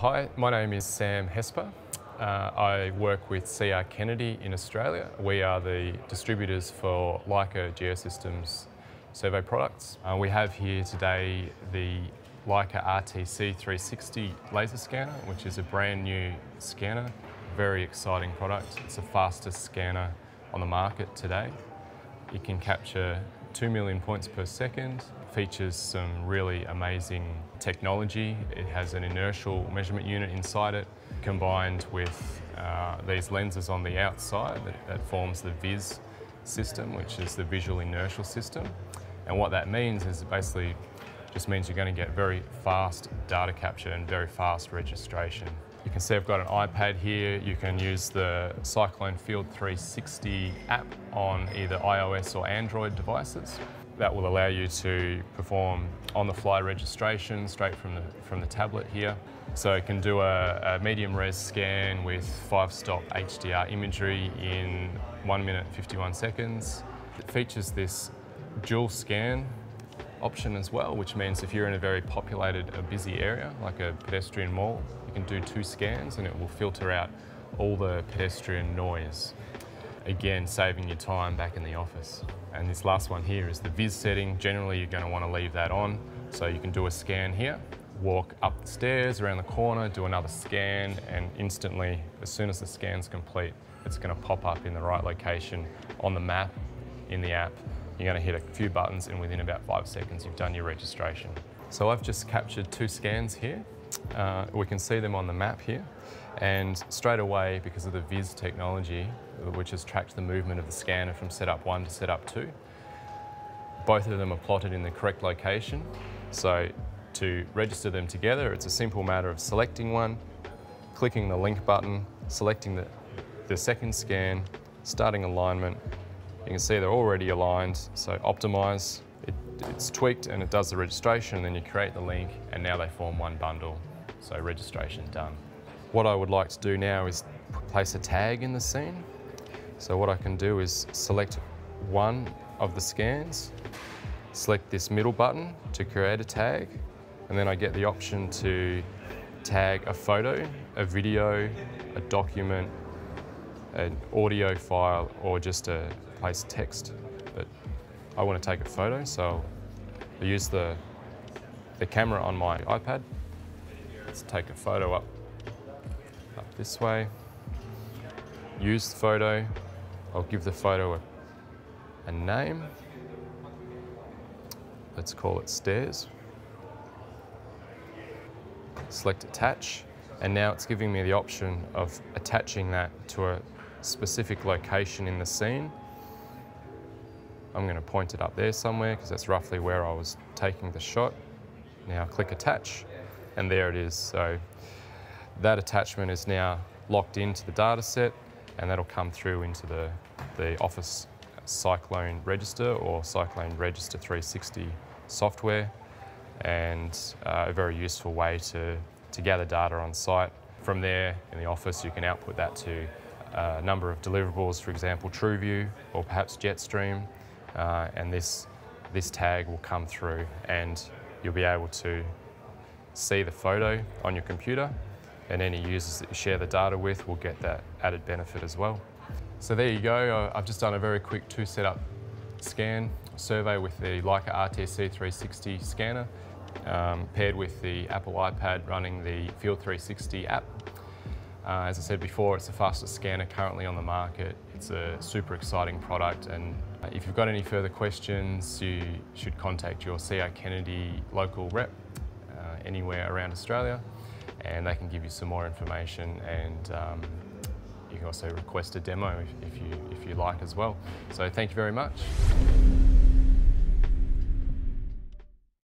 Hi, my name is Sam Hesper. Uh, I work with CR Kennedy in Australia. We are the distributors for Leica Geosystems survey products. Uh, we have here today the Leica RTC 360 laser scanner, which is a brand new scanner. Very exciting product. It's the fastest scanner on the market today. It can capture 2 million points per second, features some really amazing technology. It has an inertial measurement unit inside it, combined with uh, these lenses on the outside that, that forms the VIS system, which is the visual inertial system. And what that means is it basically just means you're going to get very fast data capture and very fast registration. You can see I've got an iPad here. You can use the Cyclone Field 360 app on either iOS or Android devices. That will allow you to perform on-the-fly registration straight from the, from the tablet here. So it can do a, a medium res scan with five-stop HDR imagery in 1 minute 51 seconds. It features this dual scan option as well, which means if you're in a very populated, a busy area, like a pedestrian mall, you can do two scans and it will filter out all the pedestrian noise. Again, saving your time back in the office. And this last one here is the VIS setting. Generally, you're going to want to leave that on. So you can do a scan here, walk up the stairs, around the corner, do another scan, and instantly, as soon as the scan's complete, it's going to pop up in the right location on the map in the app you're going to hit a few buttons and within about five seconds you've done your registration. So I've just captured two scans here. Uh, we can see them on the map here. And straight away, because of the VIS technology, which has tracked the movement of the scanner from setup one to setup two, both of them are plotted in the correct location. So to register them together, it's a simple matter of selecting one, clicking the link button, selecting the, the second scan, starting alignment, you can see they're already aligned, so optimize, it, it's tweaked and it does the registration, and then you create the link, and now they form one bundle. So registration done. What I would like to do now is place a tag in the scene. So what I can do is select one of the scans, select this middle button to create a tag, and then I get the option to tag a photo, a video, a document, an audio file, or just a, place text, but I want to take a photo, so I use the, the camera on my iPad. Let's take a photo up, up this way. Use the photo. I'll give the photo a, a name. Let's call it stairs. Select attach, and now it's giving me the option of attaching that to a specific location in the scene I'm going to point it up there somewhere because that's roughly where I was taking the shot. Now click attach and there it is. So that attachment is now locked into the data set and that'll come through into the, the Office Cyclone Register or Cyclone Register 360 software and uh, a very useful way to, to gather data on site. From there in the office you can output that to a number of deliverables, for example TruView or perhaps Jetstream uh, and this, this tag will come through and you'll be able to see the photo on your computer and any users that you share the data with will get that added benefit as well. So there you go, I've just done a very quick two setup scan survey with the Leica RTC 360 scanner um, paired with the Apple iPad running the Field 360 app. Uh, as I said before, it's the fastest scanner currently on the market. It's a super exciting product and if you've got any further questions, you should contact your CR Kennedy local rep uh, anywhere around Australia and they can give you some more information and um, you can also request a demo if, if, you, if you like as well. So thank you very much.